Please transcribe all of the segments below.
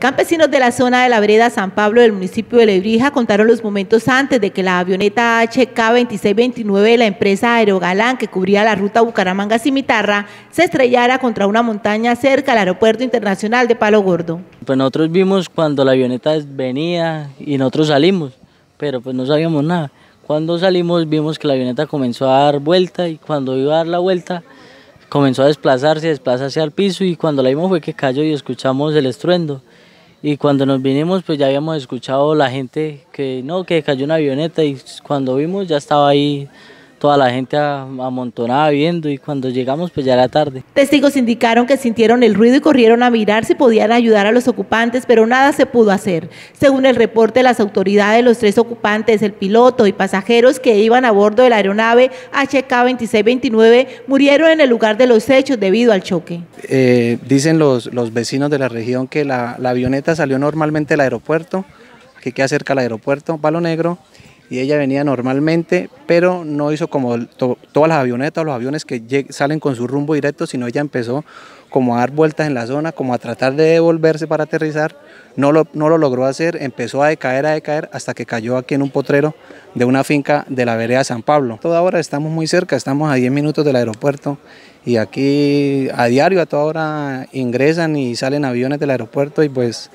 Campesinos de la zona de la vereda San Pablo del municipio de Lebrija contaron los momentos antes de que la avioneta HK-2629 de la empresa Aerogalán que cubría la ruta Bucaramanga-Cimitarra se estrellara contra una montaña cerca al aeropuerto internacional de Palo Gordo. Pues nosotros vimos cuando la avioneta venía y nosotros salimos, pero pues no sabíamos nada. Cuando salimos vimos que la avioneta comenzó a dar vuelta y cuando iba a dar la vuelta comenzó a desplazarse, desplazarse al piso y cuando la vimos fue que cayó y escuchamos el estruendo y cuando nos vinimos pues ya habíamos escuchado la gente que no, que cayó una avioneta y cuando vimos ya estaba ahí toda la gente amontonada viendo y cuando llegamos pues ya era tarde. Testigos indicaron que sintieron el ruido y corrieron a mirar si podían ayudar a los ocupantes, pero nada se pudo hacer. Según el reporte de las autoridades, los tres ocupantes, el piloto y pasajeros que iban a bordo de la aeronave HK-2629 murieron en el lugar de los hechos debido al choque. Eh, dicen los, los vecinos de la región que la, la avioneta salió normalmente del aeropuerto, que queda cerca del aeropuerto, Palo Negro, y ella venía normalmente, pero no hizo como todas las avionetas los aviones que salen con su rumbo directo, sino ella empezó como a dar vueltas en la zona, como a tratar de devolverse para aterrizar, no lo, no lo logró hacer, empezó a decaer, a decaer, hasta que cayó aquí en un potrero de una finca de la vereda San Pablo. Toda hora estamos muy cerca, estamos a 10 minutos del aeropuerto y aquí a diario, a toda hora ingresan y salen aviones del aeropuerto y pues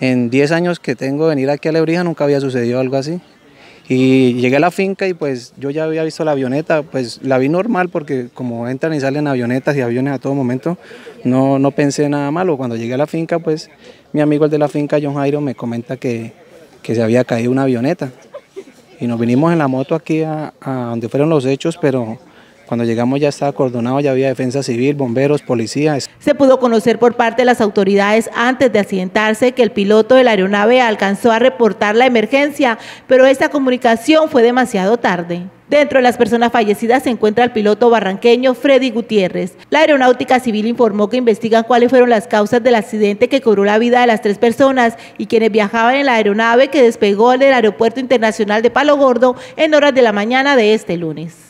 en 10 años que tengo de venir aquí a Lebrija nunca había sucedido algo así. Y llegué a la finca y pues yo ya había visto la avioneta, pues la vi normal porque como entran y salen avionetas y aviones a todo momento, no, no pensé nada malo. Cuando llegué a la finca, pues mi amigo el de la finca, John Jairo, me comenta que, que se había caído una avioneta. Y nos vinimos en la moto aquí a, a donde fueron los hechos, pero cuando llegamos ya estaba acordonado, ya había defensa civil, bomberos, policías. Se pudo conocer por parte de las autoridades antes de accidentarse que el piloto de la aeronave alcanzó a reportar la emergencia, pero esta comunicación fue demasiado tarde. Dentro de las personas fallecidas se encuentra el piloto barranqueño Freddy Gutiérrez. La Aeronáutica Civil informó que investigan cuáles fueron las causas del accidente que cobró la vida de las tres personas y quienes viajaban en la aeronave que despegó del Aeropuerto Internacional de Palo Gordo en horas de la mañana de este lunes.